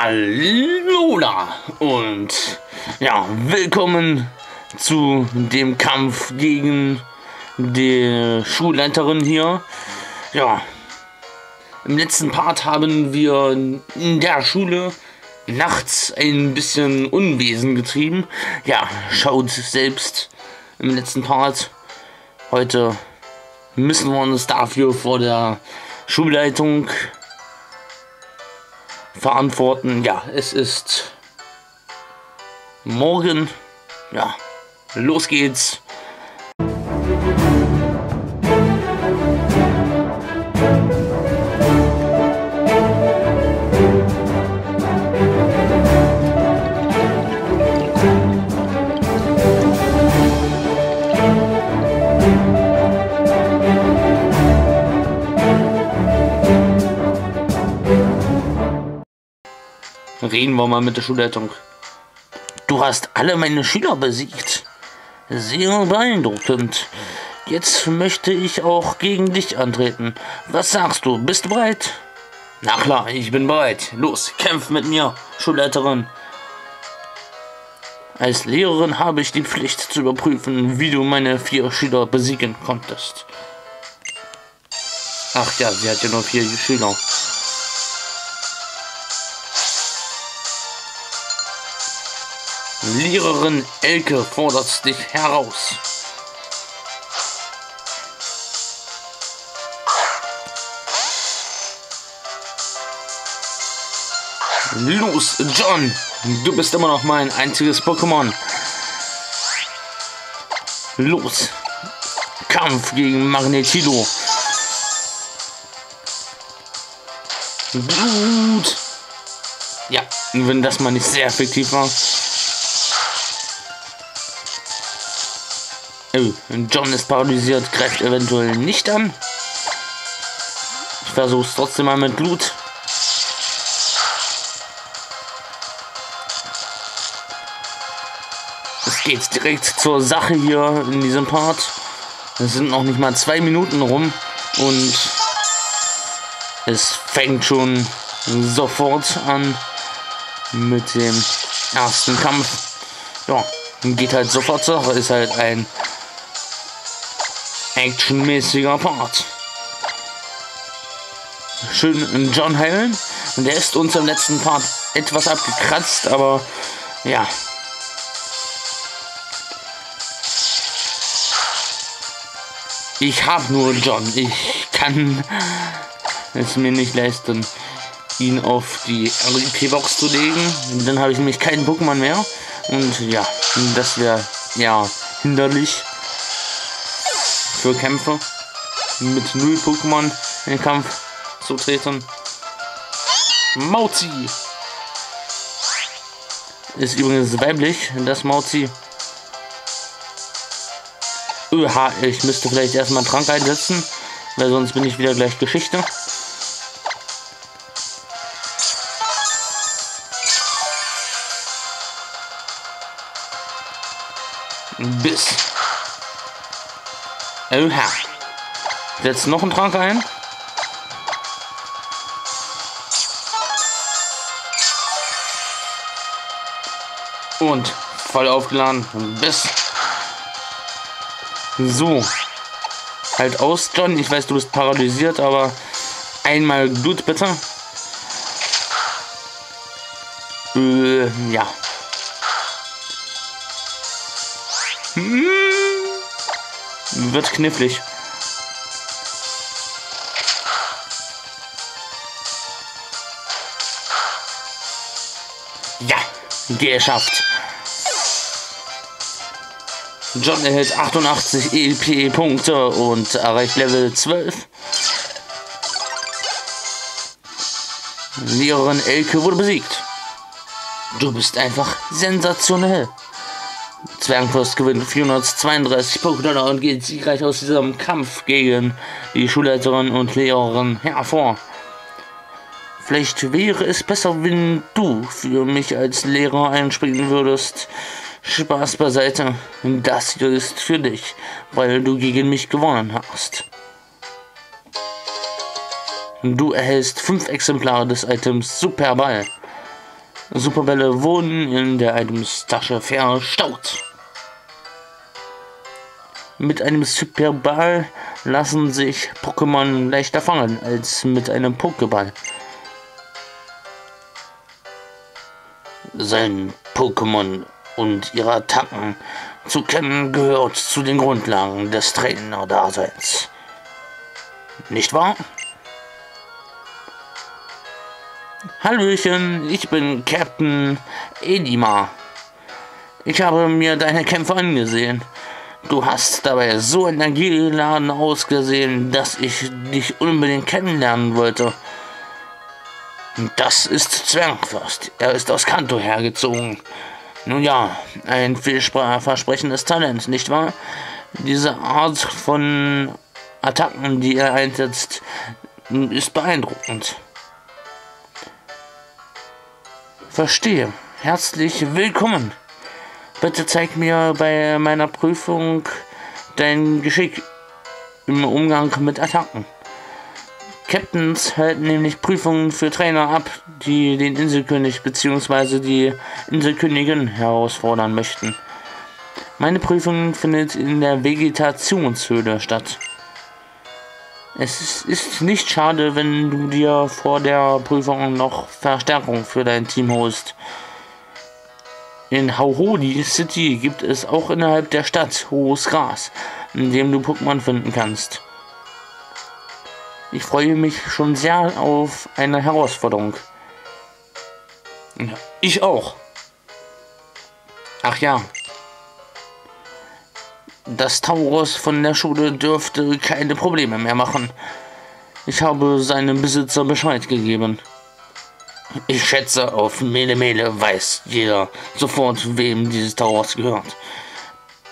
Alola und ja, willkommen zu dem Kampf gegen die Schulleiterin hier. Ja, im letzten Part haben wir in der Schule nachts ein bisschen Unwesen getrieben. Ja, schaut selbst im letzten Part. Heute müssen wir uns dafür vor der Schulleitung verantworten. Ja, es ist morgen. Ja, los geht's. Reden wir mal mit der Schulleitung. Du hast alle meine Schüler besiegt. Sehr beeindruckend. Jetzt möchte ich auch gegen dich antreten. Was sagst du? Bist du bereit? Na klar, ich bin bereit. Los, kämpf mit mir, Schulleiterin. Als Lehrerin habe ich die Pflicht zu überprüfen, wie du meine vier Schüler besiegen konntest. Ach ja, sie hat ja nur vier Schüler. Lehrerin Elke fordert dich heraus. Los, John! Du bist immer noch mein einziges Pokémon. Los! Kampf gegen Magnetido. Blut! Ja, wenn das mal nicht sehr effektiv war. John ist paralysiert, greift eventuell nicht an. Ich versuche es trotzdem mal mit Blut. Es geht direkt zur Sache hier in diesem Part. Es sind noch nicht mal zwei Minuten rum und es fängt schon sofort an mit dem ersten Kampf. Ja, geht halt sofort zur Sache. Ist halt ein actionmäßiger Part. Schön John heilen. Und der ist uns im letzten Part etwas abgekratzt, aber ja. Ich habe nur John. Ich kann es mir nicht leisten, ihn auf die RIP-Box zu legen. Dann habe ich nämlich keinen Pokémon mehr. Und ja, das wäre ja hinderlich für Kämpfe mit null Pokémon in den Kampf zu treten. Mauzi ist übrigens weiblich, das Mauzi. Öha, ich müsste vielleicht erstmal einen Trank einsetzen, weil sonst bin ich wieder gleich Geschichte. Bis Oha. Setzt noch einen Trank ein. Und voll aufgeladen. Bis. So. Halt aus, John. Ich weiß, du bist paralysiert, aber einmal Blut bitte. Äh, ja. Wird knifflig. Ja, geschafft. John erhält 88 EP-Punkte und erreicht Level 12. Lehrerin Elke wurde besiegt. Du bist einfach sensationell. Zwergenfürst gewinnt 432 Pokédollar und geht siegreich aus diesem Kampf gegen die Schulleiterin und Lehrerin hervor. Vielleicht wäre es besser, wenn du für mich als Lehrer einspringen würdest. Spaß beiseite. Das hier ist für dich, weil du gegen mich gewonnen hast. Du erhältst fünf Exemplare des Items Superball. Superbälle wurden in der Items-Tasche verstaut. Mit einem Superball lassen sich Pokémon leichter fangen als mit einem Pokéball. Sein Pokémon und ihre Attacken zu kennen gehört zu den Grundlagen des Trainer-Daseins. Nicht wahr? Hallöchen, ich bin Captain Edima. Ich habe mir deine Kämpfe angesehen. Du hast dabei so energiegeladen ausgesehen, dass ich dich unbedingt kennenlernen wollte. Das ist Zwergfürst. Er ist aus Kanto hergezogen. Nun ja, ein vielversprechendes Talent, nicht wahr? Diese Art von Attacken, die er einsetzt, ist beeindruckend. Verstehe. Herzlich willkommen. Bitte zeig mir bei meiner Prüfung dein Geschick im Umgang mit Attacken. Captains halten nämlich Prüfungen für Trainer ab, die den Inselkönig bzw. die Inselkönigin herausfordern möchten. Meine Prüfung findet in der Vegetationshöhle statt. Es ist nicht schade, wenn du dir vor der Prüfung noch Verstärkung für dein Team holst. In Hauhodi City gibt es auch innerhalb der Stadt hohes Gras, in dem du Pokémon finden kannst. Ich freue mich schon sehr auf eine Herausforderung. Ich auch. Ach ja, das Taurus von der Schule dürfte keine Probleme mehr machen. Ich habe seinem Besitzer Bescheid gegeben. Ich schätze, auf Mele Mele weiß jeder sofort, wem dieses Taurus gehört.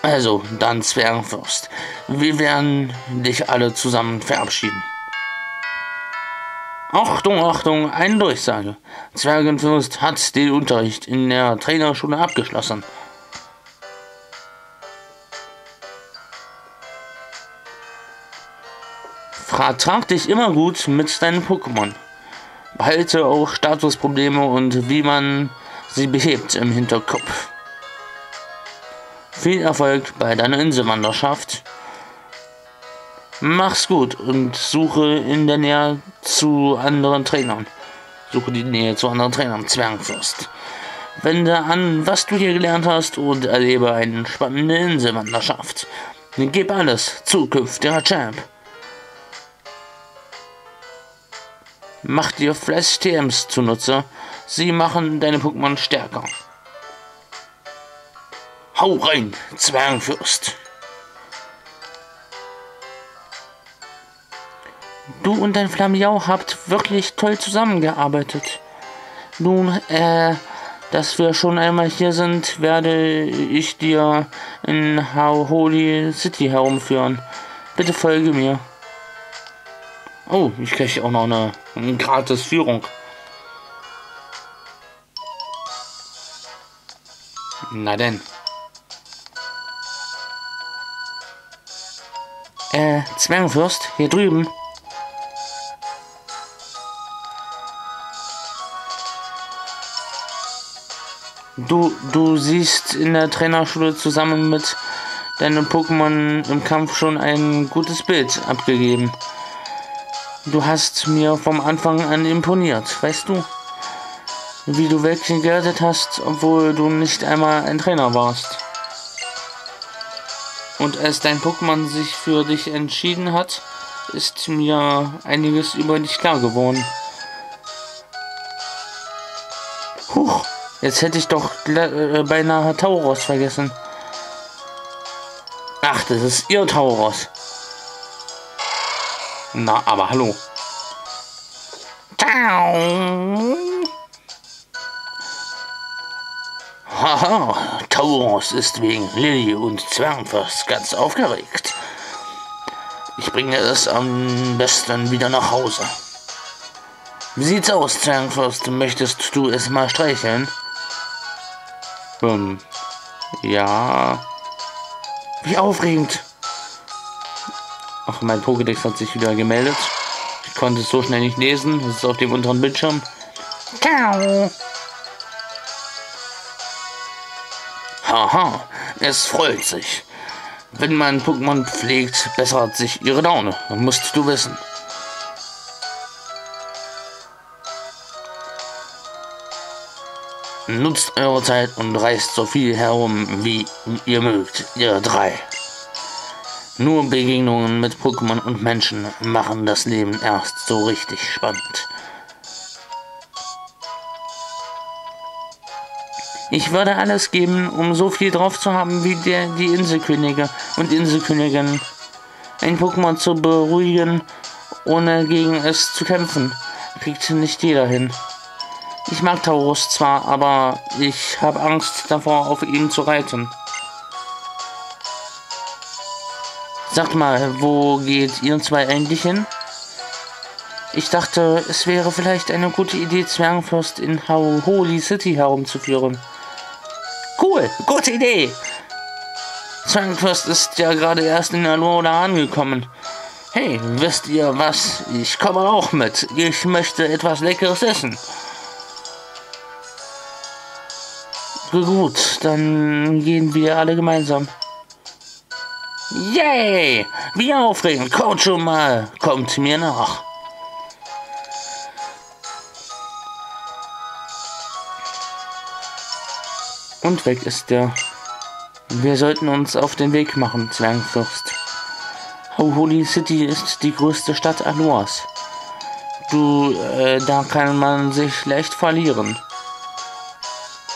Also, dann Zwergenfürst. Wir werden dich alle zusammen verabschieden. Achtung, Achtung, eine Durchsage. Zwergenfürst hat den Unterricht in der Trainerschule abgeschlossen. Vertrag dich immer gut mit deinen Pokémon. Behalte auch Statusprobleme und wie man sie behebt im Hinterkopf. Viel Erfolg bei deiner Inselwanderschaft. Mach's gut und suche in der Nähe zu anderen Trainern. Suche die Nähe zu anderen Trainern, Zwergenfürst. Wende an, was du hier gelernt hast und erlebe eine spannende Inselwanderschaft. Gib alles, zukünftiger Champ. Mach dir Flash TMs zunutze. Sie machen deine Pokémon stärker. Hau rein, Zwergenfürst. Du und dein Flammiau habt wirklich toll zusammengearbeitet. Nun, äh, dass wir schon einmal hier sind, werde ich dir in Holy City herumführen. Bitte folge mir. Oh, ich kriege auch noch eine, eine gratis Führung. Na denn. Äh, Zwergenfürst, hier drüben. Du, du siehst in der Trainerschule zusammen mit deinem Pokémon im Kampf schon ein gutes Bild abgegeben. Du hast mir vom Anfang an imponiert, weißt du? Wie du gerettet hast, obwohl du nicht einmal ein Trainer warst. Und als dein Pokémon sich für dich entschieden hat, ist mir einiges über dich klar geworden. Huch, jetzt hätte ich doch äh, beinahe Tauros vergessen. Ach, das ist ihr Tauros. Na, aber hallo. Haha, Taurus ist wegen Lilly und Zwergenfürst ganz aufgeregt. Ich bringe es am besten wieder nach Hause. Wie sieht's aus, Zwergenfürst? Möchtest du es mal streicheln? Ähm, ja. Wie aufregend. Ach, mein Pokédex hat sich wieder gemeldet. Ich konnte es so schnell nicht lesen. Das ist auf dem unteren Bildschirm. Aha, es freut sich. Wenn man Pokémon pflegt, bessert sich ihre Laune. Musst du wissen. Nutzt eure Zeit und reist so viel herum, wie ihr mögt, ihr drei. Nur Begegnungen mit Pokémon und Menschen machen das Leben erst so richtig spannend. Ich würde alles geben, um so viel drauf zu haben wie der, die Inselkönige und Inselkönigin. Ein Pokémon zu beruhigen, ohne gegen es zu kämpfen, kriegt nicht jeder hin. Ich mag Taurus zwar, aber ich habe Angst davor, auf ihn zu reiten. Sagt mal, wo geht ihr zwei eigentlich hin? Ich dachte, es wäre vielleicht eine gute Idee, Zwergenfürst in Holy City herumzuführen. Cool, gute Idee. Zwergenfürst ist ja gerade erst in Alola angekommen. Hey, wisst ihr was? Ich komme auch mit. Ich möchte etwas Leckeres essen. Gut, dann gehen wir alle gemeinsam. Yay! Wie aufregend! Kommt schon mal! Kommt mir nach! Und weg ist der. Wir sollten uns auf den Weg machen, Zwergenfürst. Holy City ist die größte Stadt Aloas. Du, äh, da kann man sich leicht verlieren.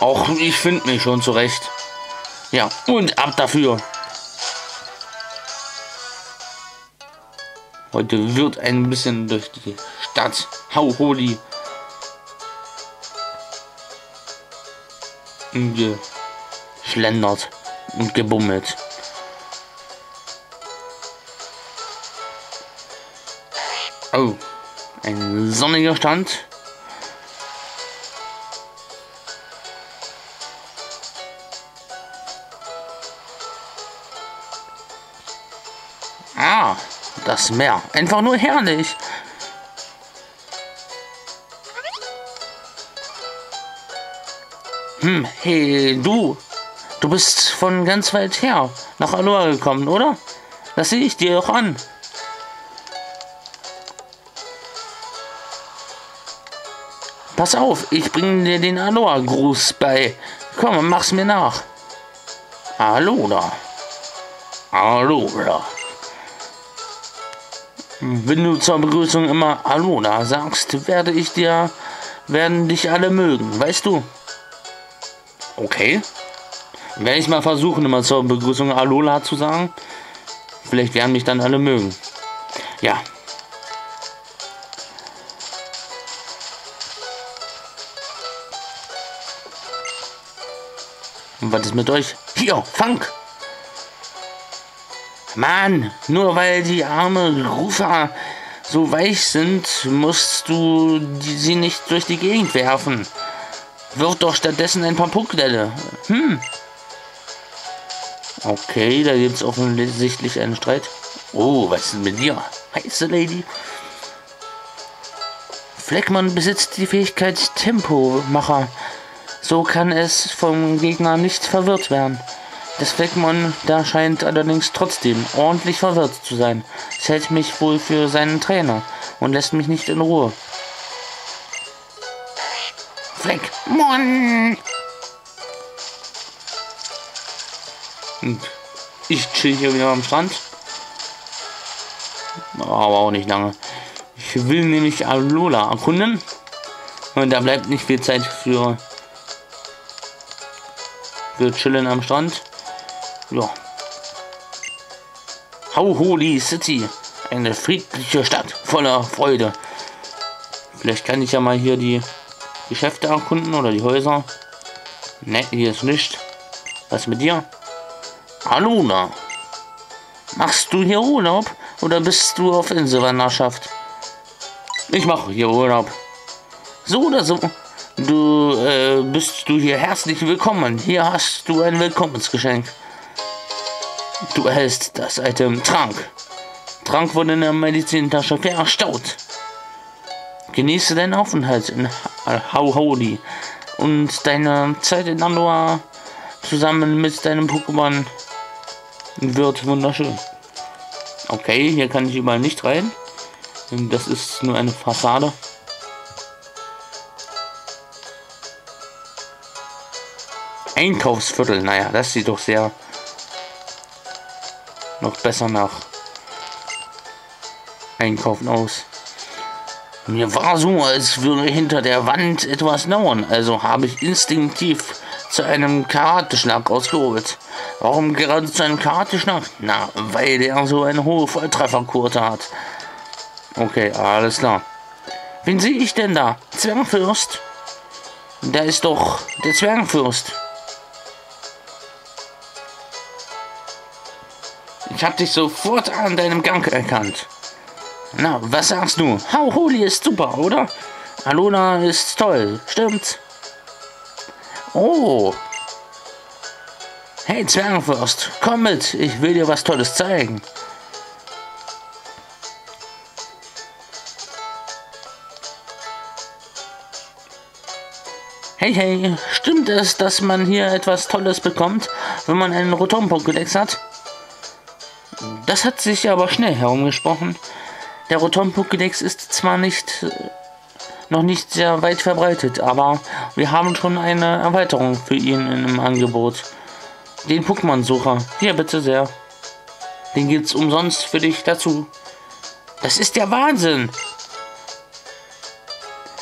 Auch ich finde mich schon zurecht. Ja, und ab dafür. Heute wird ein bisschen durch die Stadt Hauholi geschlendert und gebummelt. Oh, ein sonniger Stand. Das Meer. Einfach nur herrlich. Hm, hey, du. Du bist von ganz weit her nach Aloha gekommen, oder? Das sehe ich dir doch an. Pass auf, ich bringe dir den Aloha-Gruß bei. Komm, mach's mir nach. Aloha. Aloha. Wenn du zur Begrüßung immer Aloha sagst, werde ich dir, werden dich alle mögen, weißt du? Okay. Werde ich mal versuchen, immer zur Begrüßung Alola zu sagen. Vielleicht werden mich dann alle mögen. Ja. Und was ist mit euch? Hier, Funk! Mann, nur weil die arme Rufer so weich sind, musst du sie nicht durch die Gegend werfen. Wirf doch stattdessen ein paar Punkte. Hm. Okay, da gibt es offensichtlich einen Streit. Oh, was ist denn mit dir? Heiße Lady. Fleckmann besitzt die Fähigkeit Tempomacher. So kann es vom Gegner nicht verwirrt werden. Das Fleckmann da scheint allerdings trotzdem ordentlich verwirrt zu sein. Es hält mich wohl für seinen Trainer und lässt mich nicht in Ruhe. Fleck. Mon. Und ich chill hier wieder am Strand. Aber auch nicht lange. Ich will nämlich Alola erkunden. Und da bleibt nicht viel Zeit für, für Chillen am Strand. Ja. Holy City. Eine friedliche Stadt voller Freude. Vielleicht kann ich ja mal hier die Geschäfte erkunden oder die Häuser. Ne, hier ist nicht. Was mit dir? Aluna. Machst du hier Urlaub oder bist du auf Inselwanderschaft? Ich mache hier Urlaub. So oder so. Du äh, bist du hier herzlich willkommen. Hier hast du ein Willkommensgeschenk. Du erhältst das Item Trank. Trank wurde in der Medizintasche verstaut. Genieße deinen Aufenthalt in Hauholi und deine Zeit in Andorra zusammen mit deinem Pokémon wird wunderschön. Okay, hier kann ich überall nicht rein. Das ist nur eine Fassade. Einkaufsviertel, naja, das sieht doch sehr noch besser nach Einkaufen aus. Mir war so, als würde hinter der Wand etwas lauern, also habe ich instinktiv zu einem Karateschlag ausgeholt. Warum gerade zu einem Karateschlag? Na, weil der so eine hohe Volltrefferquote hat. Okay, alles klar. Wen sehe ich denn da? Zwergfürst? Da ist doch der Zwergfürst. Ich habe dich sofort an deinem Gang erkannt. Na, was sagst du? Hau Holi ist super, oder? Alona ist toll, stimmt's? Oh. Hey Zwergenfürst, komm mit, ich will dir was Tolles zeigen. Hey, hey, stimmt es, dass man hier etwas Tolles bekommt, wenn man einen Rotom-Pokédex hat? Das hat sich aber schnell herumgesprochen. Der Rotom-Pokédex ist zwar nicht noch nicht sehr weit verbreitet, aber wir haben schon eine Erweiterung für ihn im Angebot. Den Pokémon-Sucher. Hier bitte sehr. Den gibt's umsonst für dich dazu. Das ist der Wahnsinn!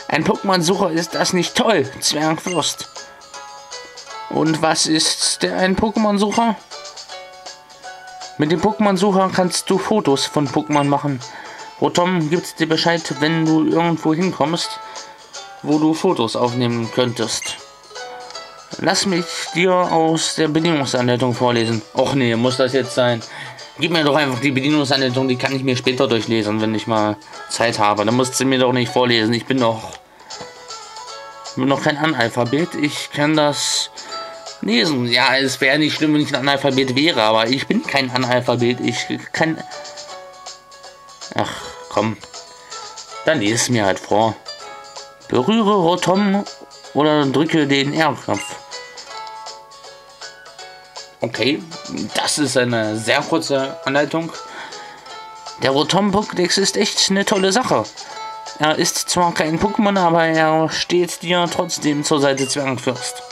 Ein Pokémon-Sucher ist das nicht toll, Zwergfürst. Und was ist der ein Pokémon-Sucher? Mit dem Pokémon-Sucher kannst du Fotos von Pokémon machen. Rotom gibt dir Bescheid, wenn du irgendwo hinkommst, wo du Fotos aufnehmen könntest. Lass mich dir aus der Bedienungsanleitung vorlesen. Och nee, muss das jetzt sein. Gib mir doch einfach die Bedienungsanleitung, die kann ich mir später durchlesen, wenn ich mal Zeit habe. Dann musst du mir doch nicht vorlesen. Ich bin doch, bin noch kein Analphabet. Ich kann das lesen. Ja, es wäre nicht schlimm, wenn ich ein Analphabet wäre, aber ich bin kein Analphabet. Ich kann Ach, komm. Dann lies es mir halt vor. Berühre Rotom oder drücke den R-Knopf. Okay, das ist eine sehr kurze Anleitung. Der Rotom-Pokédex ist echt eine tolle Sache. Er ist zwar kein Pokémon, aber er steht dir trotzdem zur Seite Zwergfürst.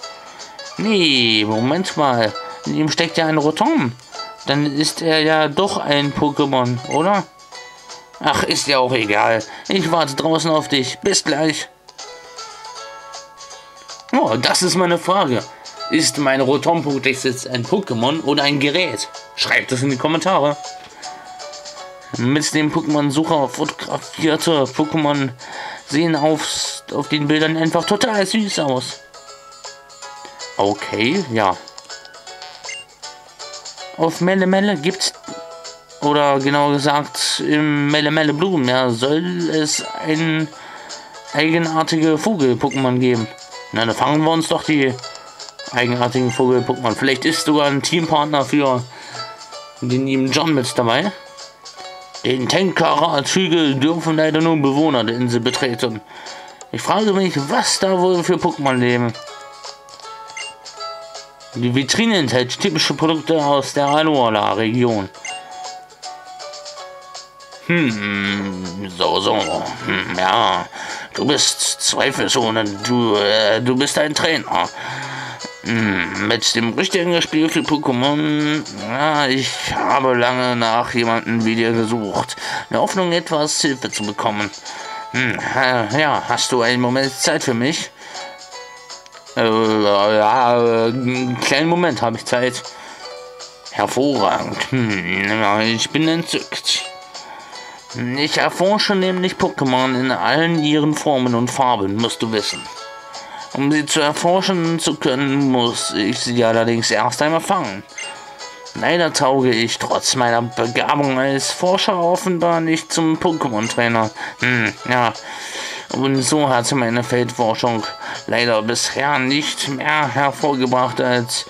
Nee, Moment mal. In ihm steckt ja ein Rotom. Dann ist er ja doch ein Pokémon, oder? Ach, ist ja auch egal. Ich warte draußen auf dich. Bis gleich. Oh, das ist meine Frage. Ist mein Rotom-Pokédex jetzt ein Pokémon oder ein Gerät? Schreibt es in die Kommentare. Mit dem Pokémon-Sucher fotografierte Pokémon sehen auf, auf den Bildern einfach total süß aus. Okay, ja. Auf Melle Melle gibt oder genau gesagt im Melle Melle Blumen, ja, soll es ein eigenartige Vogel-Pokémon geben. Na, dann fangen wir uns doch die eigenartigen Vogel-Pokémon. Vielleicht ist sogar ein Teampartner für den lieben John mit dabei. Den Tenkara-Zügel dürfen leider nur Bewohner der Insel betreten. Ich frage mich, was da wohl für Pokémon leben. Die Vitrine enthält typische Produkte aus der Alola-Region. Hm, so, so. Hm, ja, du bist zweifelsohne. Du, äh, du bist ein Trainer. Hm, mit dem richtigen Spiel für Pokémon. Ja, ich habe lange nach jemandem wie dir gesucht. In Hoffnung, etwas Hilfe zu bekommen. Hm, äh, ja, hast du einen Moment Zeit für mich? Äh, ja, äh, einen kleinen Moment habe ich Zeit. Hervorragend. Hm, ich bin entzückt. Ich erforsche nämlich Pokémon in allen ihren Formen und Farben, musst du wissen. Um sie zu erforschen zu können, muss ich sie allerdings erst einmal fangen. Leider tauge ich trotz meiner Begabung als Forscher offenbar nicht zum Pokémon-Trainer. Hm, ja. Und so hat meine Feldforschung leider bisher nicht mehr hervorgebracht als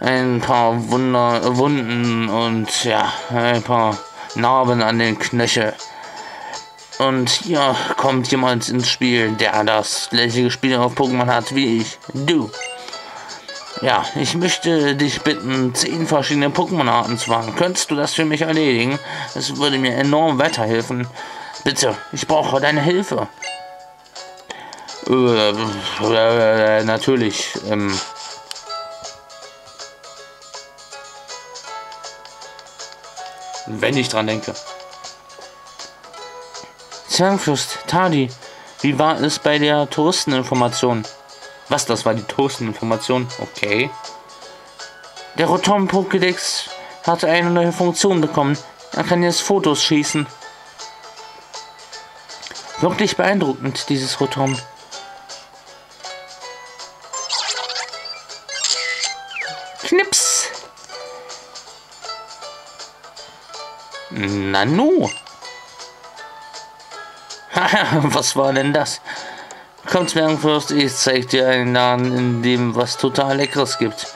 ein paar Wunder, Wunden und ja, ein paar Narben an den Knöchel. Und hier kommt jemand ins Spiel, der das gleiche Spiel auf Pokémon hat wie ich. Du. Ja, ich möchte dich bitten, zehn verschiedene Pokémon-Arten zu machen. Könntest du das für mich erledigen? Das würde mir enorm weiterhelfen. Bitte, ich brauche deine Hilfe. Äh, äh, natürlich. Ähm, wenn ich dran denke. Zwergfürst, Tadi, wie war es bei der Touristeninformation? Was, das war die Touristeninformation? Okay. Der Rotom Pokédex hat eine neue Funktion bekommen. Er kann jetzt Fotos schießen. Wirklich beeindruckend, dieses Rotom. Nanu! was war denn das? Komm, Zwergenfürst, ich zeig dir einen Laden, in dem was total Leckeres gibt.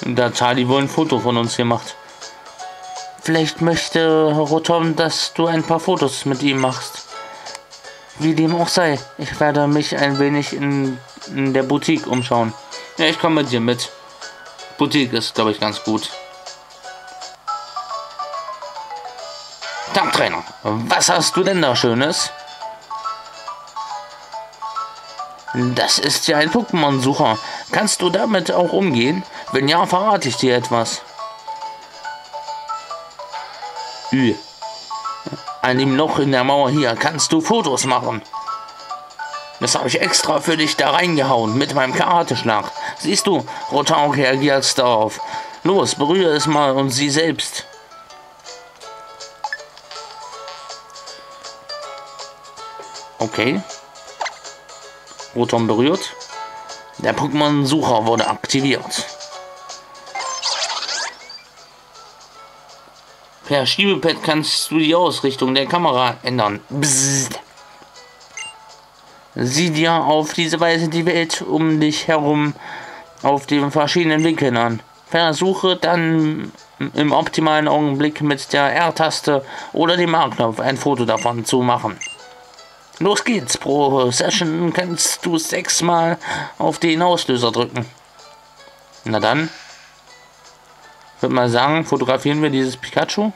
Da hat Charlie wohl ein Foto von uns gemacht. Vielleicht möchte Rotom, dass du ein paar Fotos mit ihm machst. Wie dem auch sei, ich werde mich ein wenig in, in der Boutique umschauen. Ja, ich komme mit dir mit. Boutique ist, glaube ich, ganz gut. Trainer, was hast du denn da Schönes? Das ist ja ein Pokémon-Sucher. Kannst du damit auch umgehen? Wenn ja, verrate ich dir etwas. Ü. An dem Loch in der Mauer hier kannst du Fotos machen. Das habe ich extra für dich da reingehauen mit meinem Karateschlag. Siehst du, Rotan reagiert darauf. Los, berühre es mal und sieh selbst. Okay. Rotom berührt. Der Pokémon-Sucher wurde aktiviert. Per Schiebepad kannst du die Ausrichtung der Kamera ändern. Bzzzt. Sieh dir auf diese Weise die Welt um dich herum auf den verschiedenen Winkeln an. Versuche dann im optimalen Augenblick mit der R-Taste oder dem A-Knopf ein Foto davon zu machen. Los geht's. Pro Session kannst du sechsmal auf den Auslöser drücken. Na dann. Würde mal sagen, fotografieren wir dieses Pikachu.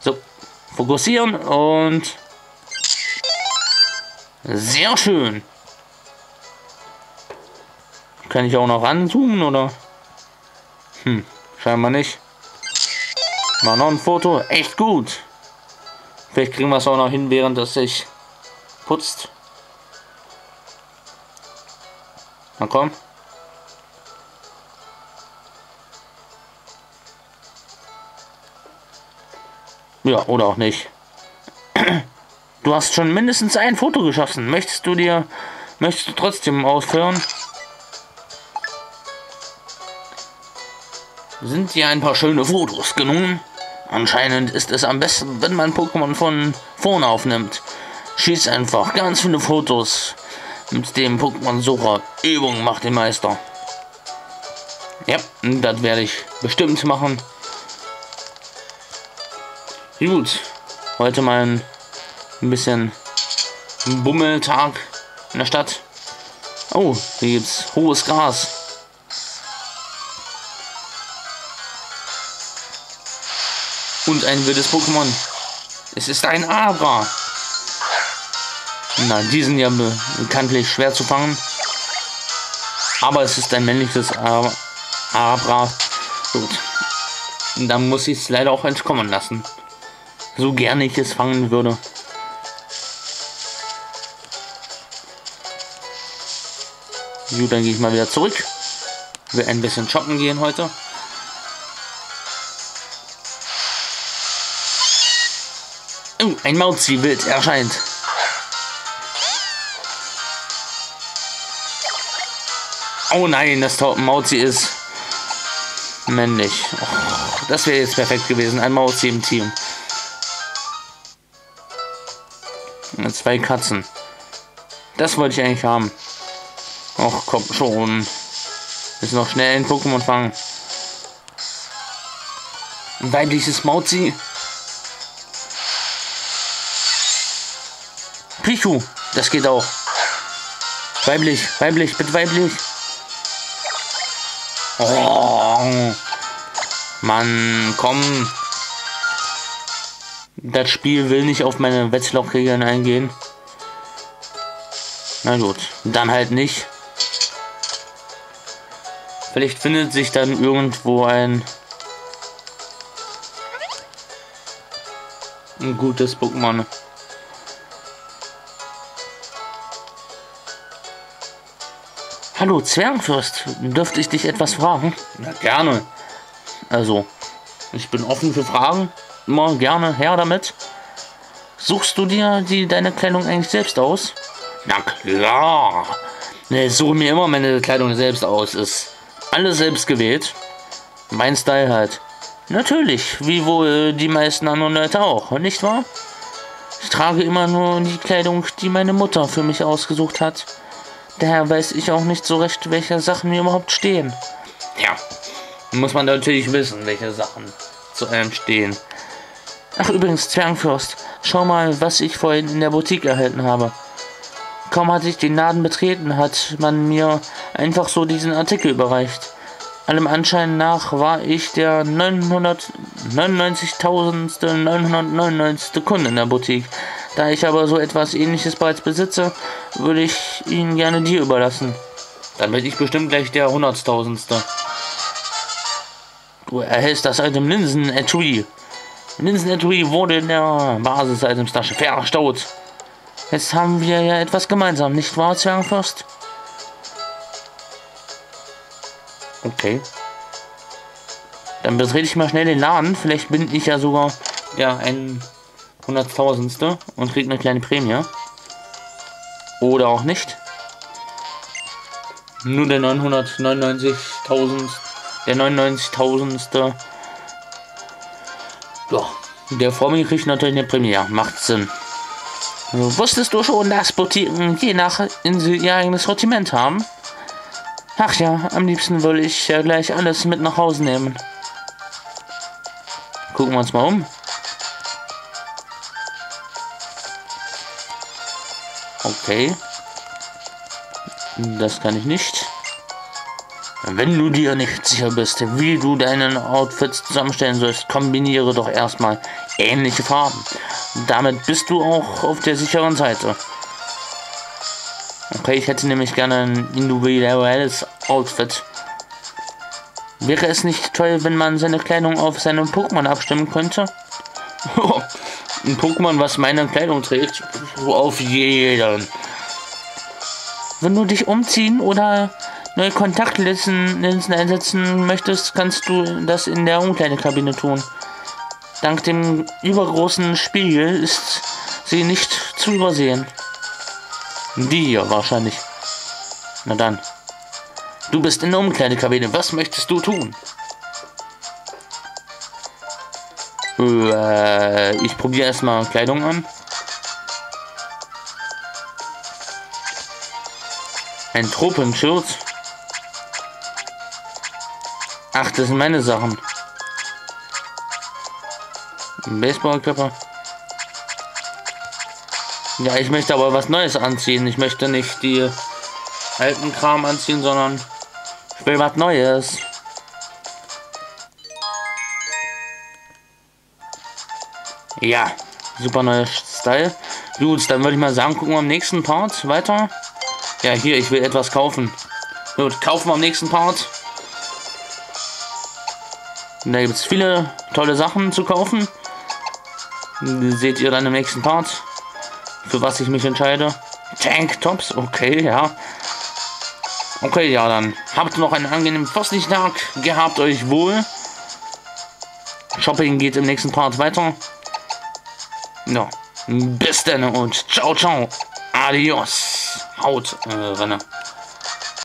So, fokussieren und... Sehr schön. Kann ich auch noch ranzoomen, oder? Hm, scheinbar nicht. Mal noch ein Foto. Echt gut. Vielleicht kriegen wir es auch noch hin, während das sich putzt. Na komm. Ja, oder auch nicht. Du hast schon mindestens ein Foto geschossen. Möchtest du dir, möchtest du trotzdem ausführen? Sind dir ein paar schöne Fotos gelungen? Anscheinend ist es am besten, wenn man Pokémon von vorne aufnimmt. Schieß einfach ganz viele Fotos mit dem Pokémon-Sucher. Übung macht den Meister. Ja, das werde ich bestimmt machen. Gut, heute mal ein, bisschen Bummeltag in der Stadt. Oh, hier gibt's hohes Gras. Und ein wildes Pokémon. Es ist ein Abra. Nein, die sind ja bekanntlich schwer zu fangen. Aber es ist ein männliches Abra. Gut. Da muss ich es leider auch entkommen lassen. So gerne ich es fangen würde. Gut, dann gehe ich mal wieder zurück. Wir ein bisschen shoppen gehen heute. Oh, ein Mauzi-Wild erscheint. Oh nein, das Mauzi ist männlich. Oh, das wäre jetzt perfekt gewesen. Ein Mauzi im Team. Zwei Katzen. Das wollte ich eigentlich haben. Och, komm schon. Ist noch schnell ein Pokémon fangen. Ein weibliches Mauzi. Pichu. Das geht auch. Weiblich, weiblich, bitte weiblich. Mann, komm. Das Spiel will nicht auf meine Wetzloch-Regeln eingehen. Na gut, dann halt nicht. Vielleicht findet sich dann irgendwo ein, ein gutes Pokémon. Hallo Zwergenfürst, dürfte ich dich etwas fragen? Na gerne. Also, ich bin offen für Fragen. Immer gerne her damit. Suchst du dir die, deine Kleidung eigentlich selbst aus? Na klar. Ne, ich suche mir immer meine Kleidung selbst aus. Ist alles selbst gewählt. Mein Style halt. Natürlich, wie wohl die meisten anderen Leute auch, nicht wahr? Ich trage immer nur die Kleidung, die meine Mutter für mich ausgesucht hat. Daher weiß ich auch nicht so recht, welche Sachen mir überhaupt stehen. Ja, muss man natürlich wissen, welche Sachen zu einem stehen. Ach übrigens, Zwergenfürst, schau mal, was ich vorhin in der Boutique erhalten habe. Kaum hatte ich den Laden betreten, hat man mir einfach so diesen Artikel überreicht. Allem Anschein nach war ich der 999.999. Kunde in der Boutique. Da ich aber so etwas ähnliches bereits besitze, würde ich ihn gerne dir überlassen. Dann bin ich bestimmt gleich der Hunderttausendste. Du erhältst das Item Linsen Etui. Linsen Etui wurde in der Basis-Items-Tasche verstaut. Jetzt haben wir ja etwas gemeinsam, nicht wahr, Zwergenfürst? Okay. Dann betrete ich mal schnell den Laden. Vielleicht bin ich ja sogar ja ein hunderttausendste und kriege eine kleine Prämie. Oder auch nicht. Nur der 999.000, der 99.000. Ja, der vor mir kriegt natürlich eine Prämie. Macht Sinn. Wusstest du schon, dass Boutiquen je nach Insel ihr eigenes Sortiment haben? Ach ja, am liebsten will ich ja gleich alles mit nach Hause nehmen. Gucken wir uns mal um. Okay. Das kann ich nicht. Wenn du dir nicht sicher bist, wie du deinen Outfits zusammenstellen sollst, kombiniere doch erstmal ähnliche Farben. Damit bist du auch auf der sicheren Seite. Okay, ich hätte nämlich gerne ein individuelles Outfit. Wäre es nicht toll, wenn man seine Kleidung auf seinem Pokémon abstimmen könnte? ein Pokémon, was meine Kleidung trägt? Auf jeden. Wenn du dich umziehen oder neue Kontaktlinsen einsetzen möchtest, kannst du das in der Umkleidekabine tun. Dank dem übergroßen Spiegel ist sie nicht zu übersehen. Die hier wahrscheinlich. Na dann. Du bist in der Umkleidekabine. Was möchtest du tun? Äh, ich probiere erstmal Kleidung an. Ein Tropenschild. Ach, das sind meine Sachen. Ein Baseballkörper. Ja, ich möchte aber was Neues anziehen. Ich möchte nicht die alten Kram anziehen, sondern ich will was Neues. Ja, super neuer Style. Gut, dann würde ich mal sagen, gucken wir am nächsten Part weiter. Ja, hier, ich will etwas kaufen. Gut, kaufen wir am nächsten Part. Da gibt es viele tolle Sachen zu kaufen. Seht ihr dann im nächsten Part, für was ich mich entscheide. Tanktops, okay, ja. Okay, ja, dann habt noch einen angenehmen fastlichen Tag. Gehabt euch wohl. Shopping geht im nächsten Part weiter. Ja, bis dann und ciao, ciao. Adios. Haut, äh, Renner.